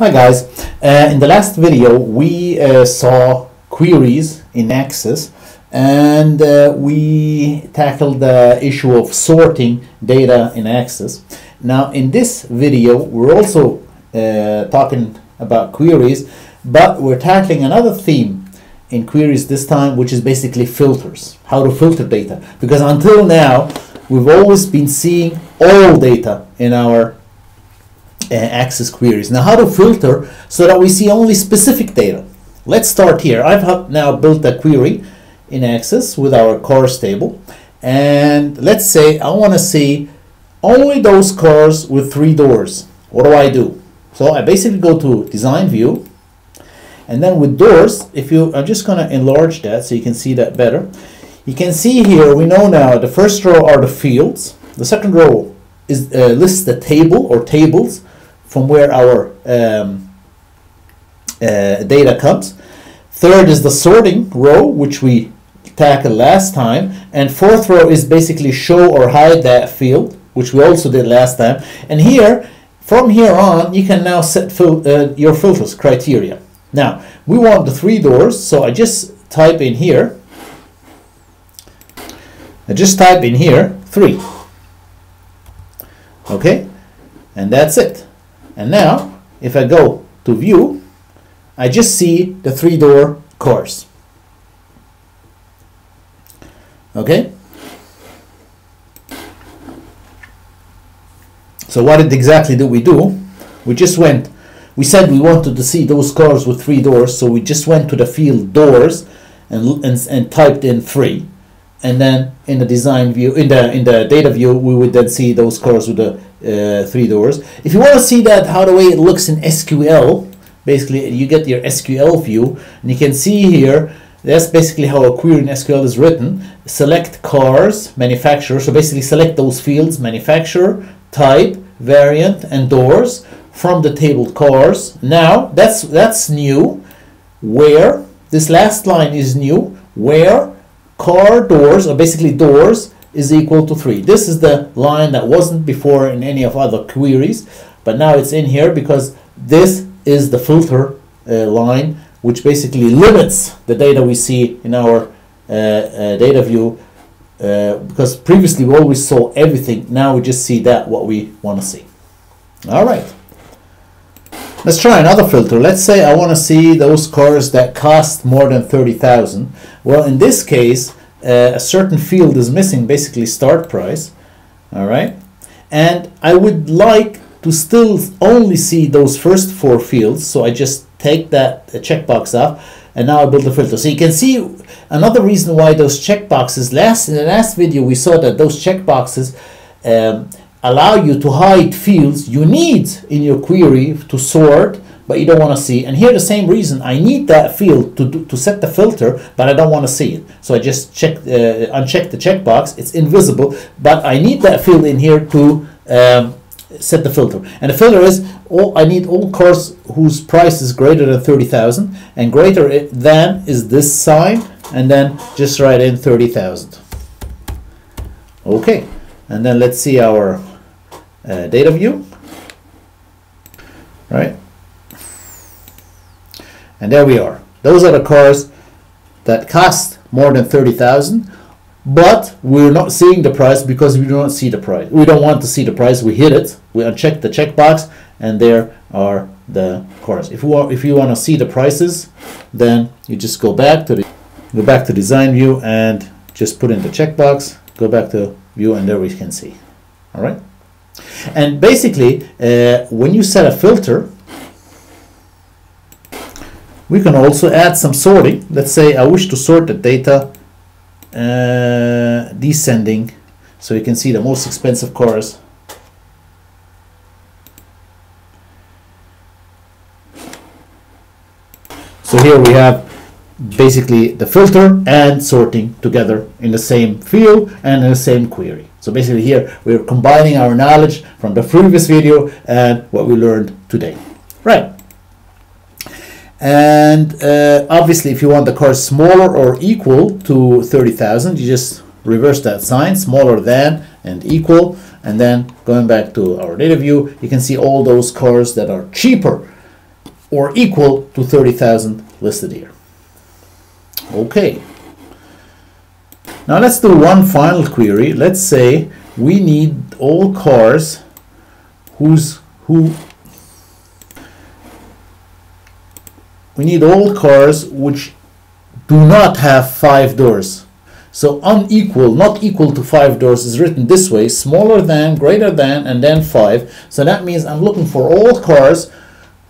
Hi guys, uh, in the last video we uh, saw queries in Access and uh, we tackled the issue of sorting data in Access. Now in this video we're also uh, talking about queries but we're tackling another theme in queries this time which is basically filters, how to filter data because until now we've always been seeing all data in our uh, access queries. Now how to filter so that we see only specific data. Let's start here. I've now built a query in Access with our cars table and let's say I want to see only those cars with three doors. What do I do? So I basically go to design view and then with doors if you I'm just gonna enlarge that so you can see that better you can see here we know now the first row are the fields the second row is uh, lists the table or tables from where our um, uh, data comes. Third is the sorting row, which we tackled last time. And fourth row is basically show or hide that field, which we also did last time. And here, from here on, you can now set fil uh, your filters criteria. Now, we want the three doors, so I just type in here, I just type in here, three. Okay, and that's it. And now, if I go to view, I just see the three door cars. Okay? So what exactly do we do? We just went, we said we wanted to see those cars with three doors, so we just went to the field doors and, and, and typed in three. And then in the design view, in the in the data view, we would then see those cars with the uh, three doors. If you want to see that how the way it looks in SQL, basically you get your SQL view and you can see here that's basically how a query in SQL is written. Select cars, manufacturer, so basically select those fields, manufacturer, type, variant, and doors from the table cars. Now that's that's new. Where this last line is new. Where car doors, or basically doors, is equal to 3. This is the line that wasn't before in any of other queries, but now it's in here because this is the filter uh, line which basically limits the data we see in our uh, uh, data view uh, because previously we always saw everything, now we just see that what we want to see. All right. Let's try another filter. Let's say I want to see those cars that cost more than 30,000. Well, in this case, uh, a certain field is missing, basically start price. All right. And I would like to still only see those first four fields. So I just take that checkbox off and now I build a filter. So you can see another reason why those checkboxes, last in the last video we saw that those checkboxes um, allow you to hide fields you need in your query to sort but you don't want to see. And here the same reason, I need that field to, to set the filter, but I don't want to see it. So I just check, uh, uncheck the checkbox, it's invisible, but I need that field in here to um, set the filter. And the filter is, all I need all cars whose price is greater than 30,000, and greater than is this sign, and then just write in 30,000. Okay, and then let's see our uh, data view. Right, and there we are. Those are the cars that cost more than 30,000 but we're not seeing the price because we don't see the price. We don't want to see the price. We hit it. We uncheck the checkbox and there are the cars. If you want, if you want to see the prices, then you just go back to the go back to design view and just put in the checkbox. Go back to view and there we can see. All right. And basically, uh, when you set a filter, we can also add some sorting. Let's say I wish to sort the data uh, descending so you can see the most expensive cars so here we have basically the filter and sorting together in the same field and in the same query so basically here we're combining our knowledge from the previous video and what we learned today right and uh, obviously, if you want the car smaller or equal to 30,000, you just reverse that sign, smaller than and equal. And then going back to our data view, you can see all those cars that are cheaper or equal to 30,000 listed here. Okay. Now let's do one final query. Let's say we need all cars whose who we need all cars which do not have five doors. So unequal, not equal to five doors is written this way, smaller than, greater than, and then five. So that means I'm looking for all cars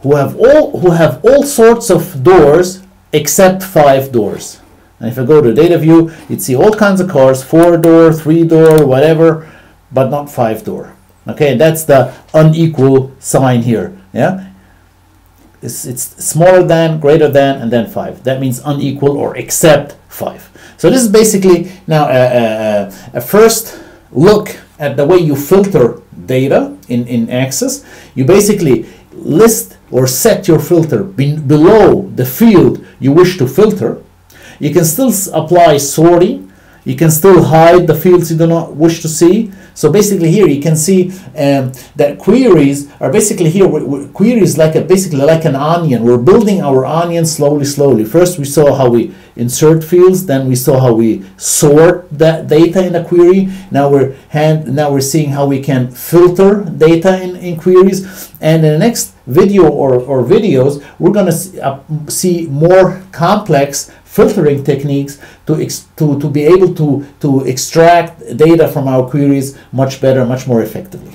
who have all who have all sorts of doors except five doors. And if I go to data view, you'd see all kinds of cars, four door, three door, whatever, but not five door. Okay, that's the unequal sign here. Yeah, it's, it's smaller than, greater than, and then 5. That means unequal or except 5. So this is basically now a, a, a first look at the way you filter data in, in Access. You basically list or set your filter be below the field you wish to filter. You can still apply sorting. You can still hide the fields you do not wish to see. So basically here you can see um, that queries are basically here, queries like a, basically like an onion. We're building our onion slowly, slowly. First we saw how we insert fields, then we saw how we sort that data in a query. Now we're hand, now we're seeing how we can filter data in, in queries. And in the next video or, or videos, we're gonna see, uh, see more complex filtering techniques to, to, to be able to, to extract data from our queries much better, much more effectively.